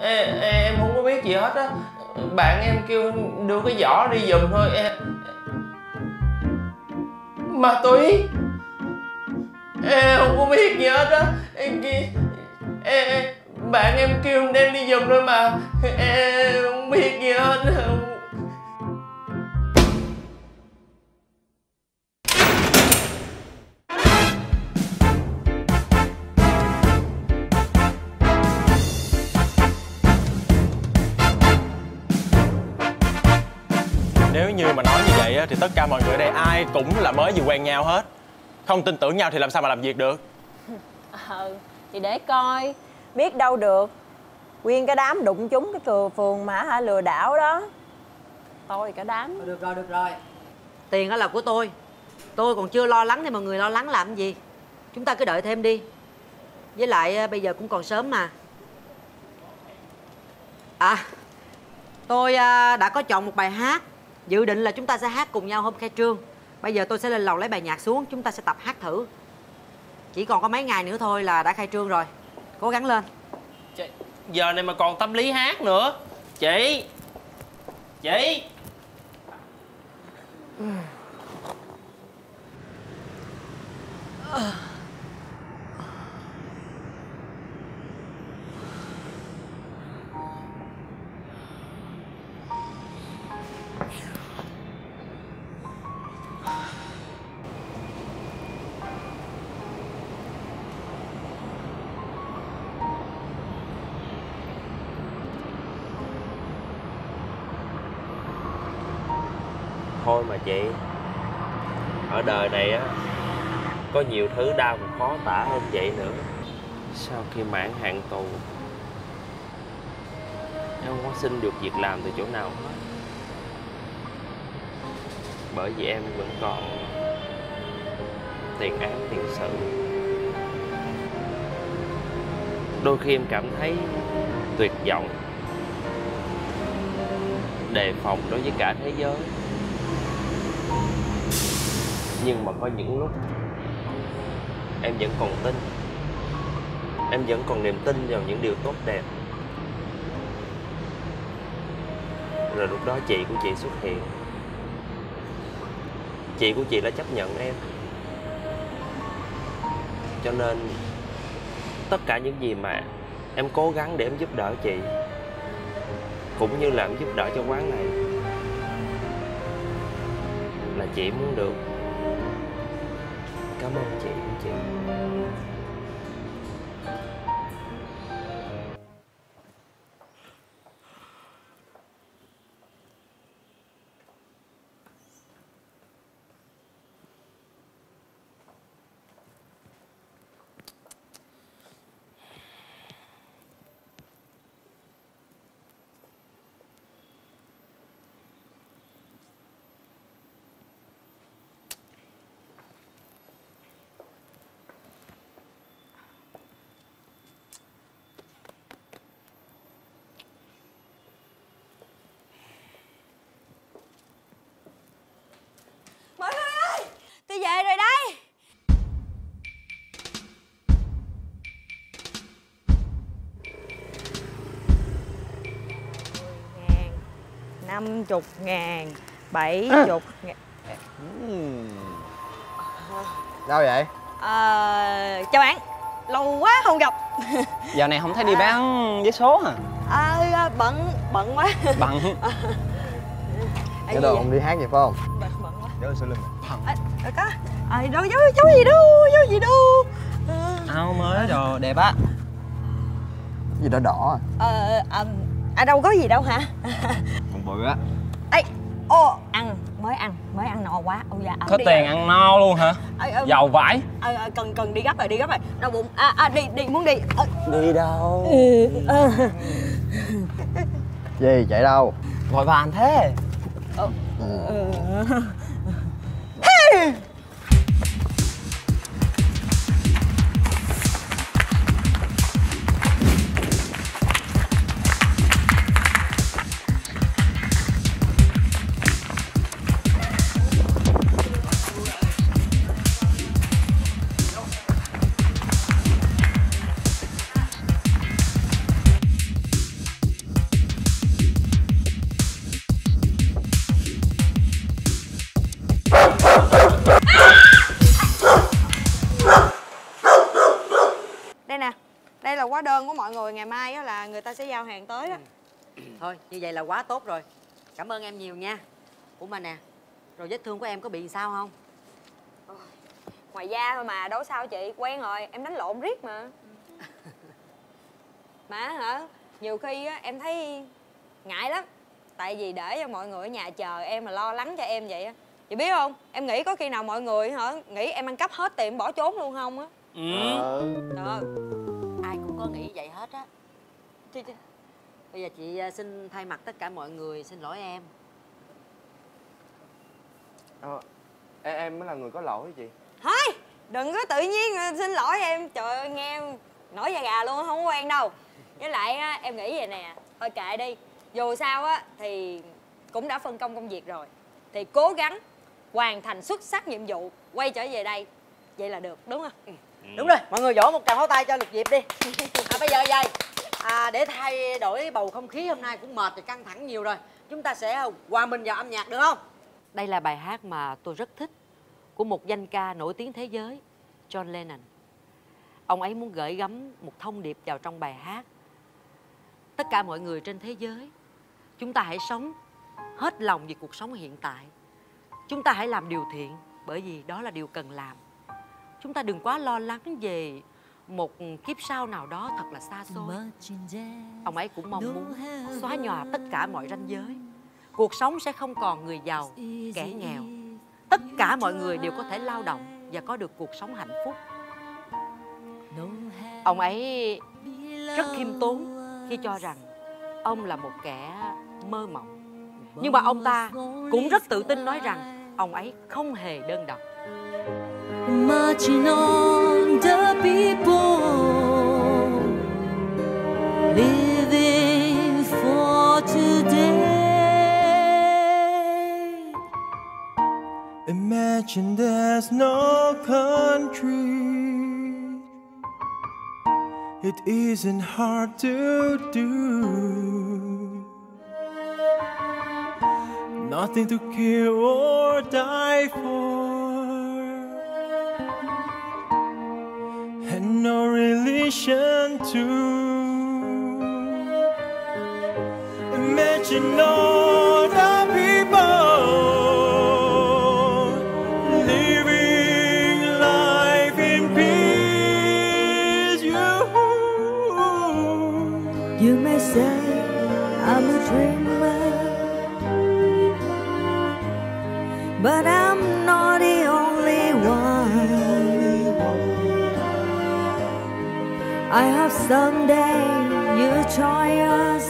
em, em không có biết gì hết á. Bạn em kêu đưa cái giỏ đi giùm thôi. Em ma túy. Em không có biết gì hết á. Em, em, em, bạn em kêu đem đi giùm thôi mà. Em không biết gì hết. Á, thì tất cả mọi người ở đây ai cũng là mới vừa quen nhau hết. Không tin tưởng nhau thì làm sao mà làm việc được? Ờ, thì để coi Biết đâu được. Nguyên cái đám đụng chúng cái thừa phường mà hả lừa đảo đó. Tôi cả đám. Được rồi, được rồi. Tiền đó là của tôi. Tôi còn chưa lo lắng thì mọi người lo lắng làm gì? Chúng ta cứ đợi thêm đi. Với lại à, bây giờ cũng còn sớm mà. À Tôi à, đã có chọn một bài hát Dự định là chúng ta sẽ hát cùng nhau hôm khai trương. Bây giờ tôi sẽ lên lầu lấy bài nhạc xuống Chúng ta sẽ tập hát thử. Chỉ còn có mấy ngày nữa thôi là đã khai trương rồi. Cố gắng lên. Giờ này mà còn tâm lý hát nữa. Chị chị thôi mà chị. Ở đời này á, có nhiều thứ đau còn khó tả hơn vậy nữa. Sau khi mãn hạn tù, em không có xin được việc làm từ chỗ nào hết. Bởi vì em vẫn còn tiền án, tiền sự. Đôi khi em cảm thấy tuyệt vọng, đề phòng đối với cả thế giới nhưng mà có những lúc em vẫn còn tin. Em vẫn còn niềm tin vào những điều tốt đẹp. Rồi lúc đó chị của chị xuất hiện. Chị của chị đã chấp nhận em. Cho nên tất cả những gì mà em cố gắng để em giúp đỡ chị, cũng như là em giúp đỡ cho quán này, là chị muốn được cảm ơn chị của chị. Về rồi đây ngàn năm chục ngàn bảy chục ngàn. Đâu vậy? Ờ, chào bạn Lâu quá không gặp. Giờ này không thấy đi bán vé số hả? à, bận bận quá. Bận. À, Cái gì đồ không đi hát vậy phải không? bận, bận quá. Nhớ sau lưng à, à, có à, đâu dấu dấu gì đâu dấu gì đâu. À, Áo mới đồ đẹp á. Gì đỏ đỏ à? ờ, à, à đâu có gì đâu hả? Còn bự á. Ê, ô ăn mới ăn mới ăn no quá. Ôi da Có tiền ăn no luôn hả? ờ, ờ, Giàu vãi. Ờ, ờ, cần cần đi gấp rồi đi gấp rồi đau bụng. À, à đi đi muốn đi. Ờ, Đi đâu? ừ, ờ. Gì chạy đâu? Vội vàng thế. Ờ, ừ. Giao hàng tới đó thôi như vậy là quá tốt rồi. Cảm ơn em nhiều nha. Ủa mà nè rồi vết thương của em có bị sao không? Ngoài da thôi mà đâu sao chị quen rồi em đánh lộn riết mà. Mà hả? Nhiều khi á em thấy ngại lắm. Tại vì để cho mọi người ở nhà chờ em mà lo lắng cho em vậy á. Chị biết không? Em nghĩ có khi nào mọi người hả nghĩ em ăn cắp hết tiền bỏ trốn luôn không á? Ờ ờ ai cũng có nghĩ vậy hết á. Bây giờ chị à, xin thay mặt tất cả mọi người xin lỗi em. Ờ, em, em mới là người có lỗi chị? Thôi đừng có tự nhiên ờ, xin lỗi em. Trời ơi nghe em nổi da gà luôn không có quen đâu. Với lại á, em nghĩ vậy nè thôi kệ đi. Dù sao á thì cũng đã phân công công việc rồi. Thì cố gắng hoàn thành xuất sắc nhiệm vụ quay trở về đây. Vậy là được đúng không? Đúng rồi mọi người vỗ một tràng pháo tay cho lục diệp đi. À, bây giờ vậy à, để thay đổi bầu không khí hôm nay cũng mệt thì căng thẳng nhiều rồi. Chúng ta sẽ hòa mình vào âm nhạc được không? Đây là bài hát mà tôi rất thích của một danh ca nổi tiếng thế giới John Lennon. Ông ấy muốn gửi gắm một thông điệp vào trong bài hát. Tất cả mọi người trên thế giới chúng ta hãy sống hết lòng vì cuộc sống hiện tại. Chúng ta hãy làm điều thiện bởi vì đó là điều cần làm. Chúng ta đừng quá lo lắng về một kiếp sau nào đó thật là xa xôi. Ông ấy cũng mong muốn xóa nhòa tất cả mọi ranh giới. Cuộc sống sẽ không còn người giàu kẻ nghèo. Tất cả mọi người đều có thể lao động và có được cuộc sống hạnh phúc. Ông ấy rất khiêm tốn khi cho rằng ông là một kẻ mơ mộng. Nhưng mà ông ta cũng rất tự tin nói rằng ông ấy không hề đơn độc people living for today. Imagine there's no country. It isn't hard to do. Nothing to kill or die for. No relation to. Imagine all the people living life in peace. You, You may say I'm a dreamer, but I'm I hope someday you join us,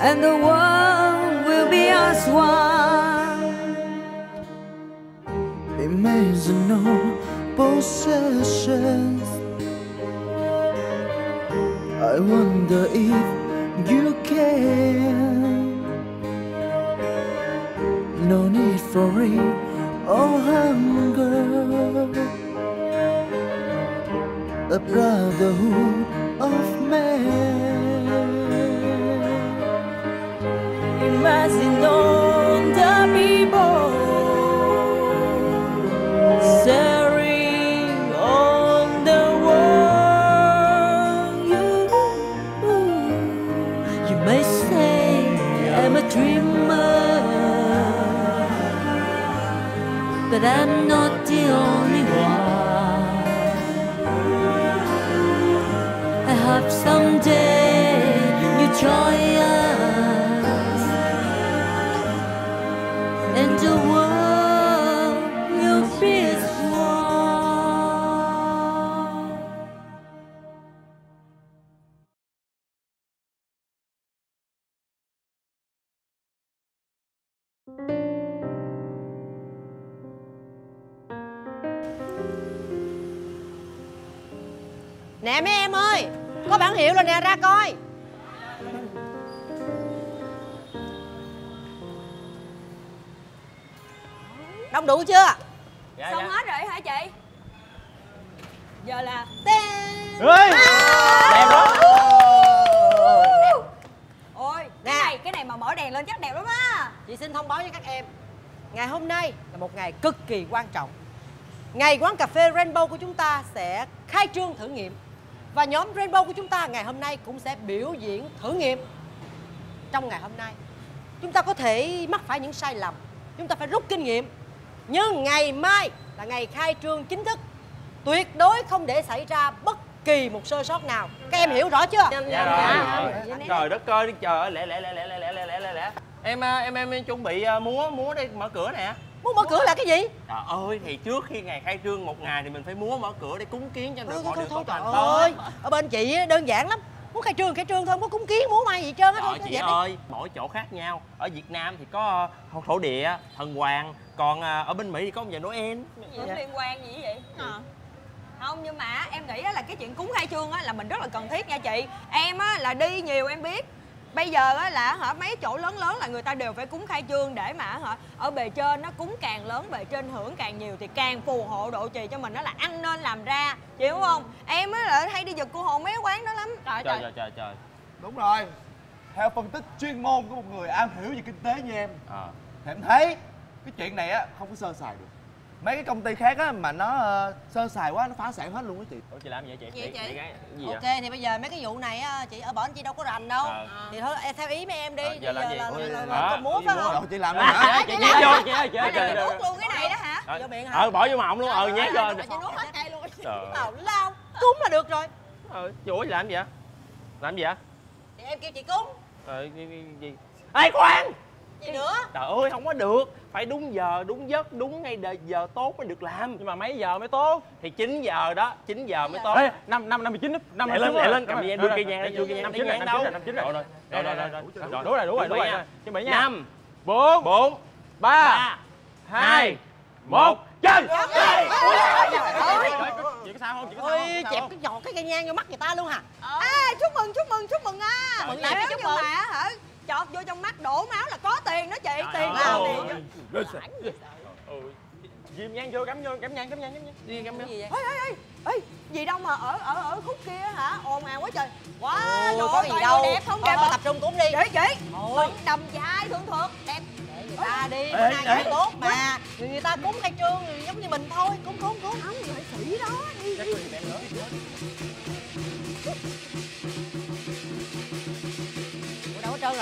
and the world will be as one. imagine no possessions. I wonder if you can. No need for it or hunger. A brotherhood of man. Imagine all nè mấy em ơi có bản hiệu rồi nè ra coi. Đông đủ chưa? Xong hết rồi hả chị? Giờ là ơi đẹp đó ôi Nè. cái này cái này mà mở đèn lên chắc đẹp lắm á. Chị xin thông báo với các em ngày hôm nay là một ngày cực kỳ quan trọng. Ngày quán cà phê Rainbow của chúng ta sẽ khai trương thử nghiệm và nhóm Rainbow của chúng ta ngày hôm nay cũng sẽ biểu diễn thử nghiệm. Trong ngày hôm nay chúng ta có thể mắc phải những sai lầm. Chúng ta phải rút kinh nghiệm. Nhưng ngày mai là ngày khai trương chính thức. Tuyệt đối không để xảy ra bất kỳ một sơ sót nào. Các em hiểu rõ chưa? Dạ rồi trời đất ơi trời ơi lẹ lẹ lẹ lẹ lẹ lẹ lẹ lẹ lẹ. Em à, em em, em chuẩn bị à, múa múa để mở cửa nè muốn mở cửa là cái gì? Trời ơi thì trước khi ngày khai trương một ngày thì mình phải múa mở cửa để cúng kiến cho thôi mọi thôi điều thôi tốt lành ơi. Ở bên chị á, đơn giản lắm. Muốn khai trương khai trương thôi không có cúng kiến múa mai gì hết trơn á thôi chị đi. ơi, mỗi chỗ khác nhau. Ở Việt Nam thì có ờ, thổ địa, thần hoàng. Còn ờ, ở bên Mỹ thì có ông già Noel. Gì có liên quan gì vậy? Không nhưng mà em nghĩ á là cái chuyện cúng khai trương á là mình rất là cần thiết nha chị. Em á là đi nhiều em biết bây giờ á là hả mấy chỗ lớn lớn là người ta đều phải cúng khai trương để mà hả ở bề trên nó cúng càng lớn bề trên hưởng càng nhiều thì càng phù hộ độ trì cho mình đó là ăn nên làm ra chị hiểu không? Em á là hay đi giật cô hồn mấy quán đó lắm. Trời Trời trời. trời trời. Trời Đúng rồi. Theo phân tích chuyên môn của một người am hiểu về kinh tế như em Ờ. Thì em thấy cái chuyện này á không có sơ sài được Mấy cái công ty khác á mà nó ờ, sơ sài quá nó phá sản hết luôn á chị Ủa chị làm gì vậy chị? Chị- chị? gái- gì ok vậy? thì bây giờ mấy cái vụ này á chị ở bển chị đâu có rành đâu Ờ. thì thôi em theo ý mấy em đi Ờ, Thì giờ làm gì? là, Ôi, là, là, là, múa phải múa. không Rồi chị làm À, hả? chị nhét vô, chị ơi, chị ơi, là nuốt luôn cái này đó hả Ờ, vô miệng hả Ờ, bỏ vô mộng luôn, ờ, nhét vô chị nuốt hết cây luôn Trời tào lao cúng là được rồi Ờ, chị ủa chị làm gì vậy? Làm gì vậy? thì em kêu chị cúng Ờ, gì? Ê, khoan! Gì nữa? Trời ơi, không có được. Phải đúng giờ, đúng giấc, đúng ngay đời giờ tốt mới được làm. Nhưng mà mấy giờ mới tốt? Thì 9 giờ đó, 9 giờ mới tốt. Ê, năm năm năm mươi chín năm Lẹ lên, lẹ lên, cầm dây đưa cây nhang, đưa cây nhang, năm lấy chín nhang năm đâu? chín năm chín Rồi, rồi rồi, rồi rồi, đúng rồi. Đúng rồi đúng rồi chuẩn bị nha. năm bốn bốn ba ba hai một chân! Chị có sao không? Chị có sao ôi chẹp cái giọt cái cây nhang vô mắt người ta luôn hả? À chúc mừng chúc mừng chúc mừng à Mừng lại, chúc mừng. hả chọt vô trong mắt đổ máu là có tiền đó chị tiền ơi. nào Ôi. tiền diêm nhang vô cắm vô cắm nhang cắm nhang cắm nhang. Đi cắm gì vậy? Ê ê ê ê gì đâu mà ở ở ở khúc kia hả? Ồn ào quá trời. Quá có gì toàn đâu. đẹp không? Đẹp bà tập trung cúng đi. Chị. Chị đầm dài thượng thượng đẹp người ta đi. Ê, bữa nay ngày tốt mà. Người, ta cúng khai trương giống như mình thôi. Cúng cúng cúng. Không người sĩ đó. Đi đi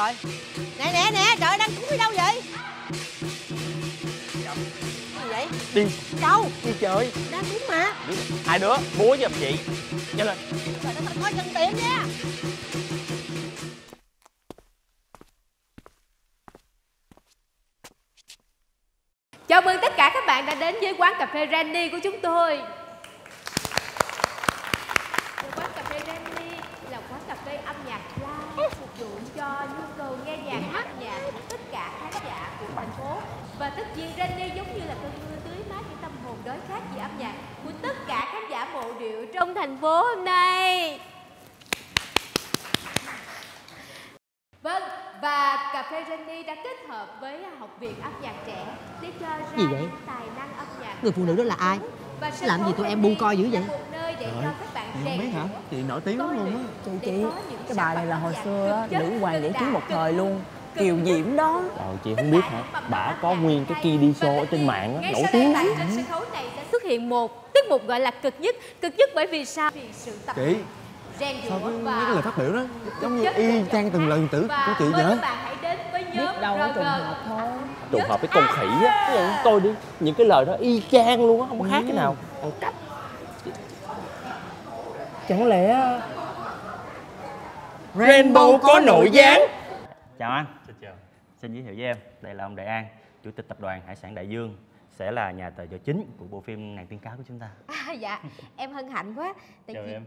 rồi. Nè nè nè trời đang cúng đi đâu vậy? Cái gì vậy? Đi. Đâu? Đi chơi. Đang cúng mà. Hai đứa múa giùm chị. Nhanh lên. Trời đất ơi coi chân tiền nha. Chào mừng tất cả các bạn đã đến với quán cà phê Randy của chúng tôi. Quán cà phê Randy là quán cà phê âm nhạc live phục vụ cho nhu cầu nghe nhạc hát nhạc của tất cả khán giả của thành phố. Và tất nhiên Randy giống như là cơn mưa tưới mát những tâm hồn đói khát về âm nhạc của tất cả khán giả mộ điệu trong thành phố hôm nay. Vâng, và cà phê Jenny đã kết hợp với Học viện âm nhạc trẻ để cho ra Gì vậy? những tài năng âm nhạc. Người phụ nữ đó là ai? Và Làm gì tụi em bu coi dữ vậy? cho các bạn rèn giũa, Chị nổi tiếng lắm luôn á Chị, chị, cái bài này là hồi xưa nữ hoàng giải trí một thời luôn Kiều Diễm đó. Rồi chị không biết hả? Bả có nguyên cái kia đi show ở trên mạng á Nổi tiếng lắm. Sân khấu này sẽ xuất hiện một tiết mục gọi là cực nhất. Cực nhất bởi vì sao? Vì sự tập Chị rèn Sao cái, và mấy cái lời phát biểu đó? Giống như y chang từng lần tử của chị vậy các bạn hãy đến với nhóm Biết đâu nó trùng hợp thôi. Trùng hợp với con khỉ á Ví dụ tôi đi. Những cái lời đó y chang luôn á không có khác cái nào. Còn cách. Chẳng lẽ Rainbow có nội gián? Chào anh. Xin giới thiệu với em, đây là ông Đại An, chủ tịch tập đoàn Hải sản Đại Dương, sẽ là nhà tài trợ chính của bộ phim Nàng tiên cá của chúng ta. À, dạ em hân hạnh quá tại Chào vì em.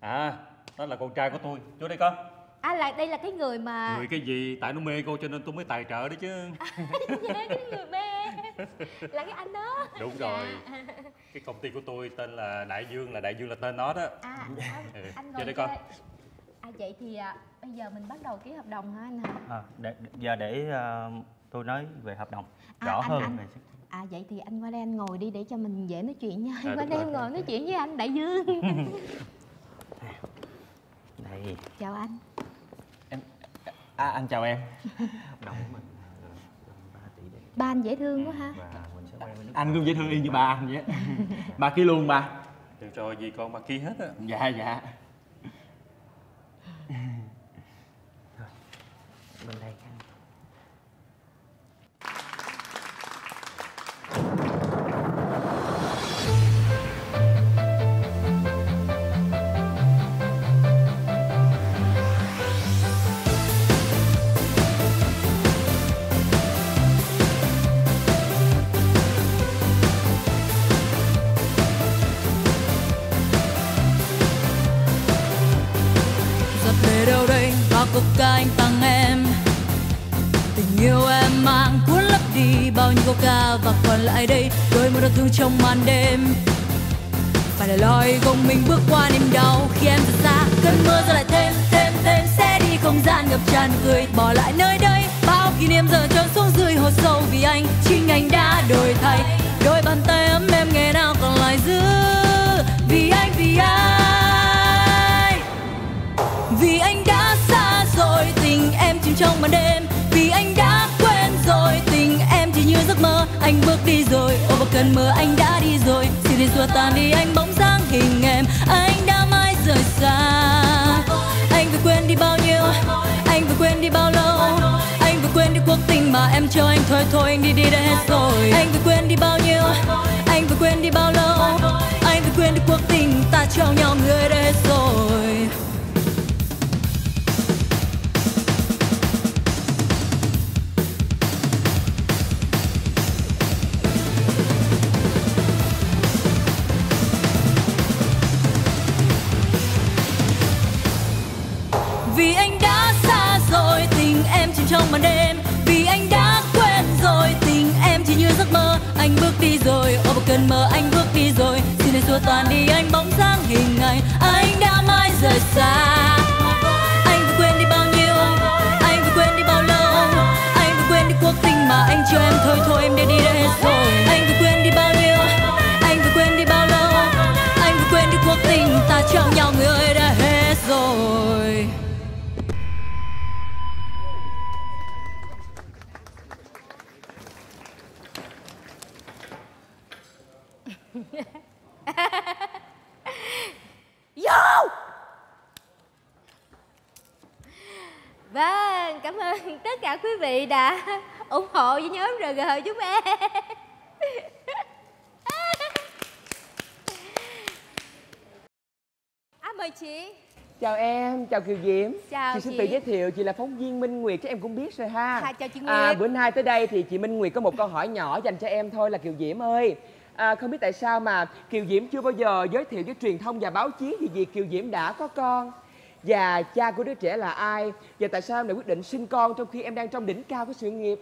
À, đó là con trai của tôi, chú đây con. à là đây là cái người mà Người cái gì, tại nó mê cô cho nên tôi mới tài trợ đấy chứ. dạ cái người mê là cái anh đó Đúng Dạ. rồi. Cái công ty của tôi tên là Đại Dương, là Đại Dương là tên nó đó. à anh, Ừ, anh ngồi đây con. à vậy thì à, bây giờ mình bắt đầu ký hợp đồng hả anh hả? À, để, giờ để ờ, tôi nói về hợp đồng. À, rõ anh- hơn anh- về à vậy thì anh qua đây anh ngồi đi để cho mình dễ nói chuyện nha. À, qua đúng đây rồi. em ngồi nói chuyện với anh đại dương. Đây. Chào anh. À anh chào em. Hợp đồng mình là gần 3 tỷ để ba anh dễ thương quá ha. mình sẽ anh cũng dễ thương y như bà anh vậy. Bà kia luôn bà được rồi gì con bà kia hết á. Dạ dạ bên đây giọt ca và còn lại đây, đôi môi đau thương trong màn đêm. Phải là loi gồng mình bước qua niềm đau khi em rời xa, cơn mưa rồi lại thêm thêm thêm, sẽ đi không gian ngập tràn cười, bỏ lại nơi đây. Bao kỷ niệm giờ trôi xuống dưới hồ sâu vì anh, chính anh đã đổi thay. Đôi bàn tay ấm em ngày nào còn lại giữ, vì anh vì anh vì anh đã xa rồi tình em chìm trong màn đêm với giấc mơ, anh bước đi rồi. Ô vào cơn mơ anh đã đi rồi. Xin đi xua tan đi, anh bóng dáng hình em. Anh đã mãi rời xa. Anh vừa quên đi bao nhiêu? Anh vừa quên đi bao lâu? Anh vừa quên đi cuộc tình mà em cho anh thôi thôi, anh đi đi đã hết rồi. Anh vừa quên đi bao nhiêu? Anh vừa quên đi bao lâu? Anh vừa quên đi cuộc tình ta cho nhau người đã hết rồi. Có một cơn mơ anh bước đi rồi. Xin hãy xua tan đi, anh bóng dáng hình ảnh. Anh đã mãi rời xa. Anh vừa quên đi bao nhiêu? Anh vừa quên đi bao lâu? Anh vừa quên đi cuộc tình mà anh cho em thôi thôi em đã đi đã hết rồi. Anh vừa quên đi bao nhiêu? Anh vừa quên đi bao lâu? Anh vừa quên đi cuộc tình ta cho nhau người ơi đã hết rồi. Vô! Vâng, cảm ơn tất cả quý vị đã ủng hộ với nhóm RG chúng em. À mời chị. Chào em, chào Kiều Diễm. Chào Chị xin chị. tự giới thiệu, chị là phóng viên Minh Nguyệt, chắc em cũng biết rồi ha. Dạ, chào chị À, Nguyệt. bữa nay tới đây thì chị Minh Nguyệt có một câu hỏi nhỏ dành cho em thôi là Kiều Diễm ơi à, Không biết tại sao mà Kiều Diễm chưa bao giờ giới thiệu với truyền thông và báo chí thì vì Kiều Diễm đã có con. Và cha của đứa trẻ là ai? Và tại sao em lại quyết định sinh con trong khi em đang trong đỉnh cao của sự nghiệp?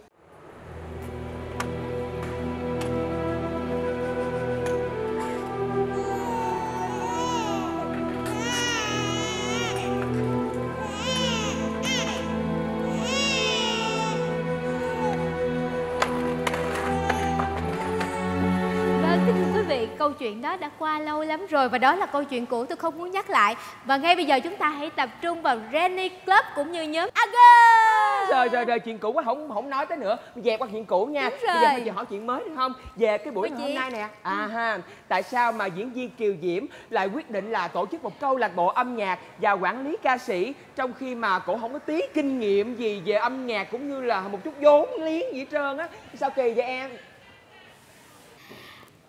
Chuyện đó đã qua lâu lắm rồi và đó là câu chuyện cũ tôi không muốn nhắc lại. Và ngay bây giờ chúng ta hãy tập trung vào Renny Club cũng như nhóm Aga. Rồi rồi rồi chuyện cũ quá không không nói tới nữa. Dẹp qua chuyện cũ nha. Đúng bây giờ rồi. chị hỏi chuyện mới được không? Về cái buổi hôm nay nè. À ha tại sao mà diễn viên Kiều Diễm lại quyết định là tổ chức một câu lạc bộ âm nhạc và quản lý ca sĩ trong khi mà cổ không có tí kinh nghiệm gì về âm nhạc cũng như là một chút vốn liếng gì hết trơn á? Sao kỳ vậy em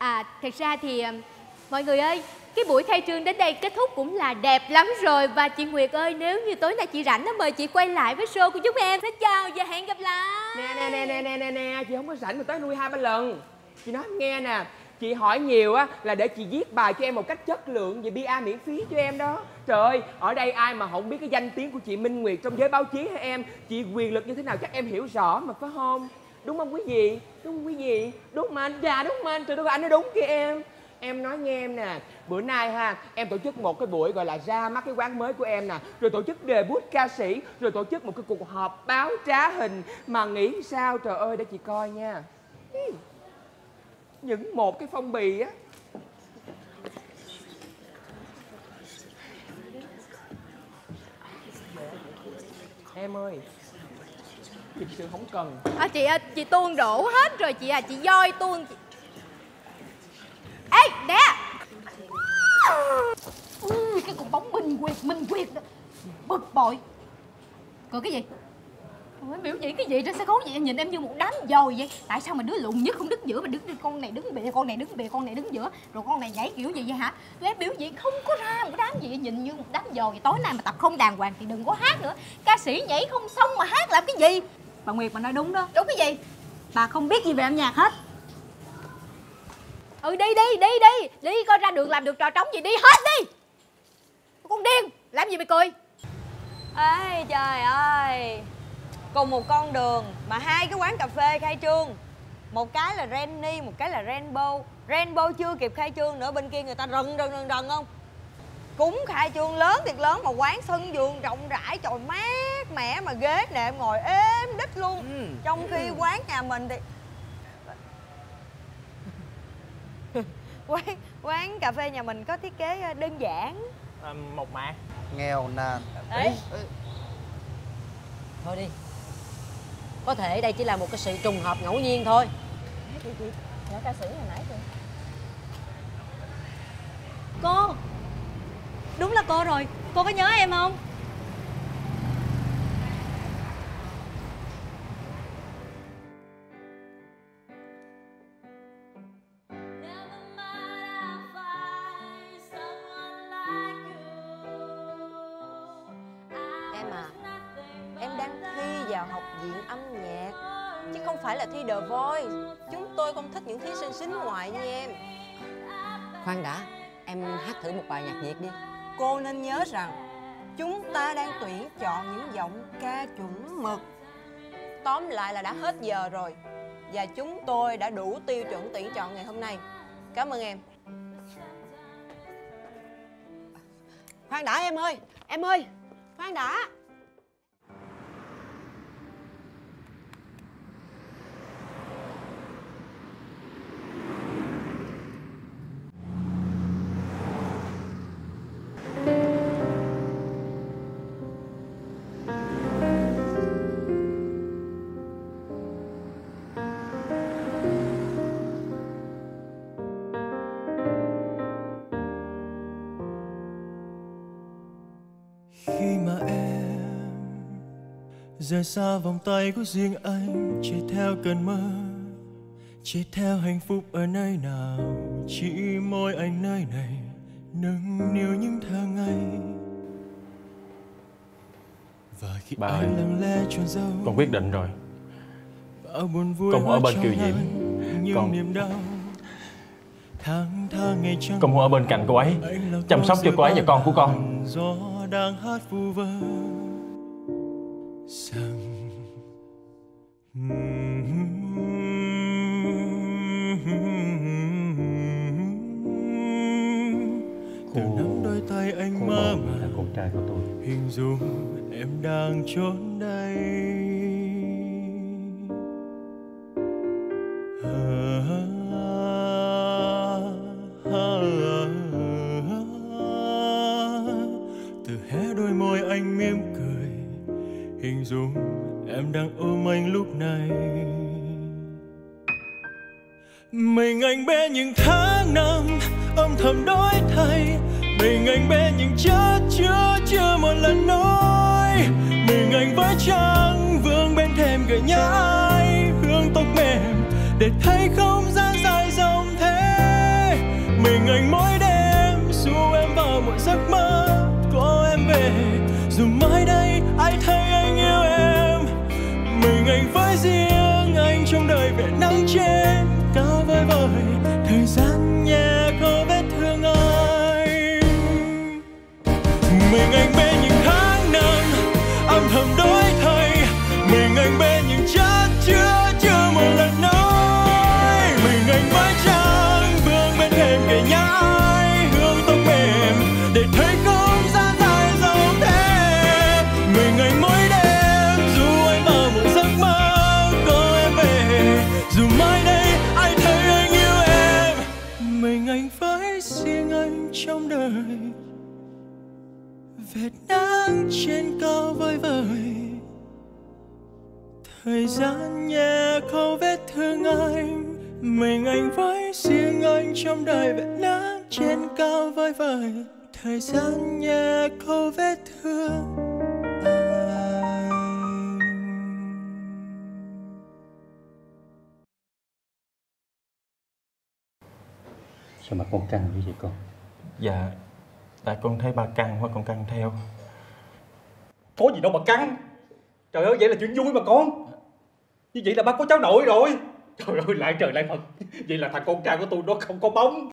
À, thật ra thì ờ, mọi người ơi, cái buổi khai trương đến đây kết thúc cũng là đẹp lắm rồi. Và chị Nguyệt ơi, nếu như tối nay chị rảnh á mời chị quay lại với show của chúng em. Xin chào và hẹn gặp lại. nè nè nè nè nè nè nè chị không có rảnh mà tới nuôi hai ba lần. Chị nói nghe nè chị hỏi nhiều á là để chị viết bài cho em một cách chất lượng về PR miễn phí cho em đó. Trời ơi ở đây ai mà không biết cái danh tiếng của chị Minh Nguyệt trong giới báo chí hả em? Chị quyền lực như thế nào chắc em hiểu rõ mà phải không? Đúng không quý vị? Đúng không quý vị? Đúng mà anh? Dạ đúng mà anh? Trời đất anh nói đúng kìa em. Em nói nghe em nè. Bữa nay ha, em tổ chức một cái buổi gọi là ra mắt cái quán mới của em nè. Rồi tổ chức debut ca sĩ, rồi tổ chức một cái cuộc họp báo trá hình. Mà nghĩ sao? Trời ơi, để chị coi nha. Những một cái phong bì á. Em ơi. Chị sự không cần. À, Chị à, chị tuôn đổ hết rồi chị à Chị voi tuôn chị... Ê nè! Cái cục bóng minh quyệt minh quyệt Bực bội. Cười cái gì? Ủa, biểu diễn cái gì trên sân khấu vậy? Nhìn em như một đám dồi vậy. Tại sao mà đứa lùn nhất không đứng giữa mà đứng con này đứng bìa con này đứng bìa con này đứng giữa? Rồi con này nhảy kiểu gì vậy hả? Tụi em biểu diễn không có ra một đám gì nhìn như một đám dồi vậy. tối nay mà tập không đàng hoàng thì đừng có hát nữa. Ca sĩ nhảy không xong mà hát làm cái gì? Bà Nguyệt bà nói đúng đó. Đúng cái gì? Bà không biết gì về âm nhạc hết. Ừ đi đi đi đi. Đi coi ra đường làm được trò trống gì đi hết đi. Con điên làm gì mày cười? Ê trời ơi. Cùng một con đường mà hai cái quán cà phê khai trương. Một cái là Renny một cái là Rainbow. Rainbow chưa kịp khai trương nữa bên kia người ta rần rần rần rần không cúng khai trương lớn thiệt lớn mà quán sân vườn rộng rãi trời mát mẻ mà ghế nệm ngồi êm đít luôn. Trong khi quán nhà mình thì quán quán cà phê nhà mình có thiết kế ờ, đơn giản. À, một mạc nghèo nàn đấy thôi đi. Có thể đây chỉ là một cái sự trùng hợp ngẫu nhiên thôi. Nhớ ca sĩ hồi nãy kìa. Cô Đúng là cô rồi. Cô có nhớ em không? Em à Em đang thi vào học viện âm nhạc. Chứ không phải là thi The Voice. Chúng tôi không thích những thí sinh xính ngoại nha em. Khoan đã em hát thử một bài nhạc việt đi Cô nên nhớ rằng, Chúng ta đang tuyển chọn những giọng ca chuẩn mực. Tóm lại là đã hết giờ rồi, Và chúng tôi đã đủ tiêu chuẩn tuyển chọn ngày hôm nay. Cảm ơn em. Khoan đã, em ơi em ơi, khoan đã. Rời xa vòng tay của riêng anh. Chỉ theo cơn mơ chỉ theo hạnh phúc ở nơi nào. Chỉ môi anh nơi này nâng niu những thơ ngây. Và khi Bà ơi, anh lặng lẽ tròn dấu con quyết định rồi. Con hóa ở bên Kiều Diễm. Con- niềm đau. Tháng tháng ngày trăng con muốn ở bên cạnh cô ấy chăm sóc cho cô ấy và con của con. gió đang hát vu vơ rằng từ nắm đôi tay anh mơ là màng con trai của tôi. hình dung em đang trốn đây nhớ ai hương tóc mềm để thấy không thời gian nhẹ khâu vết thương anh. Mình anh với riêng anh trong đời vệt nắng trên cao vơi vời. Thời gian nhẹ có vết thương anh. Sao mặt con căng như vậy con? Dạ Tại con thấy ba căng quá con căng theo. Có gì đâu mà căng. Trời ơi vậy là chuyện vui mà con như vậy là ba có cháu nội rồi. Trời ơi, lại trời lại Phật. Vậy là thằng con trai của tôi nó không có bóng.